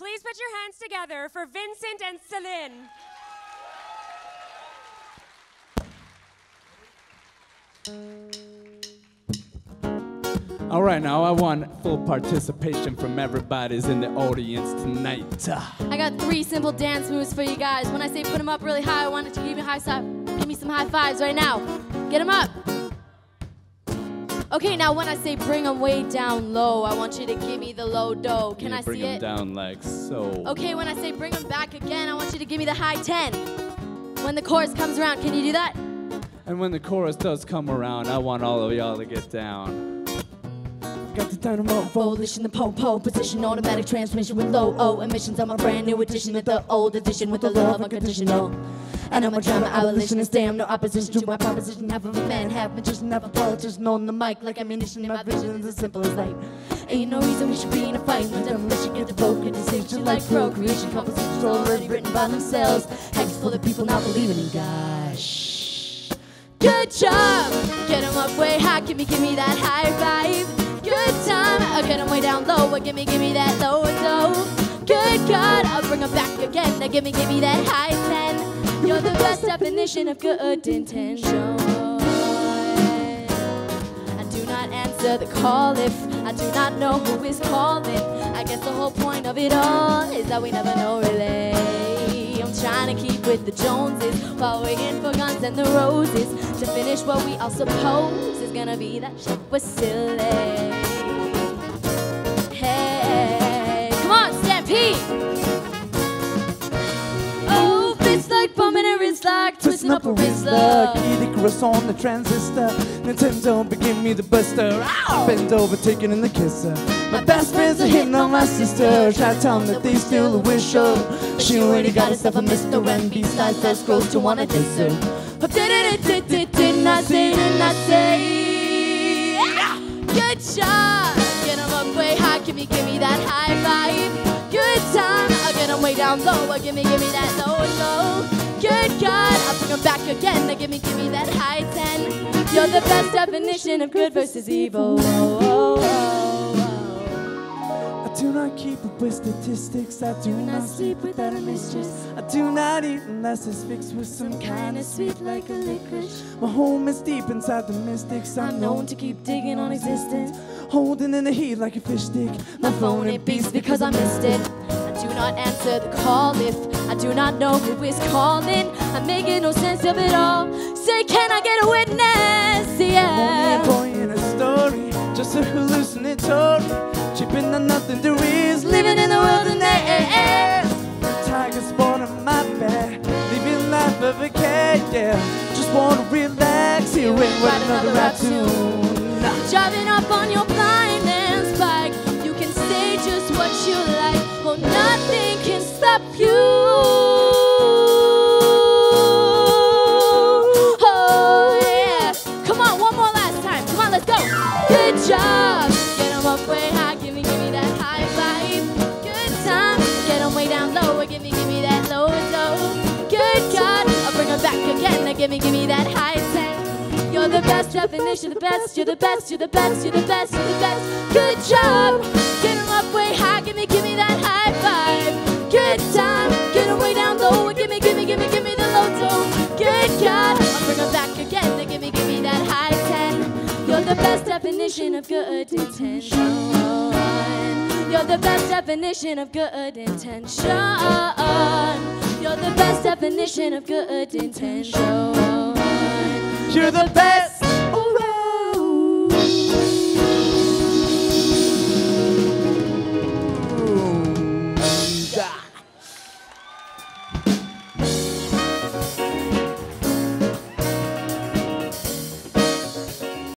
Please put your hands together for Vincent and Celine. All right, now I want full participation from everybody's in the audience tonight. I got three simple dance moves for you guys. When I say put them up really high, I want you to give me high five. Give me some high fives right now. Get them up. Okay, now when I say bring them way down low, I want you to give me the low dough. Can Yeah, I bring see them it? down like so. Okay, when I say bring them back again, I want you to give me the high 10. When the chorus comes around, can you do that? And when the chorus does come around, I want all of y'all to get down. Got the dynamo Volition, the po-po position, automatic transmission with low O emissions. I'm a brand new addition with the old edition with the love unconditional. And I'm a drama abolitionist, damn, no opposition to my proposition. Half of a man, half magician, half a politician on the mic like ammunition. My vision is as simple as light. Ain't no reason we should be in a fight. My demolition get the good decision like procreation. Compositions already written by themselves. Hex full of people not believing in God. Shh. Good job! Get 'em up way high, give me, give me that high five. Good time, I'll get 'em way down low, give me, give me that low and low. Good God, I'll bring 'em back again, now give me, give me that high ten. You're the best definition of good intention. I do not answer the call if I do not know who is calling. I guess the whole point of it all is that we never know really. I'm trying to keep with the Joneses while waiting for Guns and the Roses to finish what we all suppose is gonna be that shit was silly. Like twisting up a like. Key Icarus on the transistor. Nintendo, but give me the buster. Ow! Bend over, taking in the kisser. My best friends are hitting on my sister. Try to tell them that they still a wish her. She already got herself a Mr. And besides, that grows to wanna diss her. Did it, did did did not say, did not say. Good job. Get 'em up way high, give me, give me that high five. Way down low, give me, give me that low, low. Good God, I'll bring back again. Now give me, give me that high ten. You're the best definition of good versus evil. Oh, oh, oh. I do not keep up with statistics. I do not sleep without a mistress. I do not eat unless it's fixed with some kind of sweet like a licorice. My home is deep inside the mystics. I'm known to keep digging on existence. Holding in the heat like a fish stick. My phone it beeps because I missed it. Not answer the call if I do not know who is calling. I'm making no sense of it all. Say, can I get a witness? Yeah. Only a boy in a story, just a hallucinatory. Chipping on nothing there is, living in the wilderness. Tiger spawn on my back, living life of a cat, yeah. Just wanna relax, here and write another rap tune. Driving up on your nothing can stop you. Oh, yeah. Come on, one more last time. Come on, let's go. Good job. Get 'em up way high. Give me, give me that high five. Good time. Get 'em way down low. Give me, give me that low, low. Good God. I'll bring 'em back again. Now give me, give me that high ten. You're the best definition, the best, you're the best, you're the best, you're the best, you're the best. Good job. Get definition of good intention. You're the best definition of good intention. You're the best definition of good intention. You're the best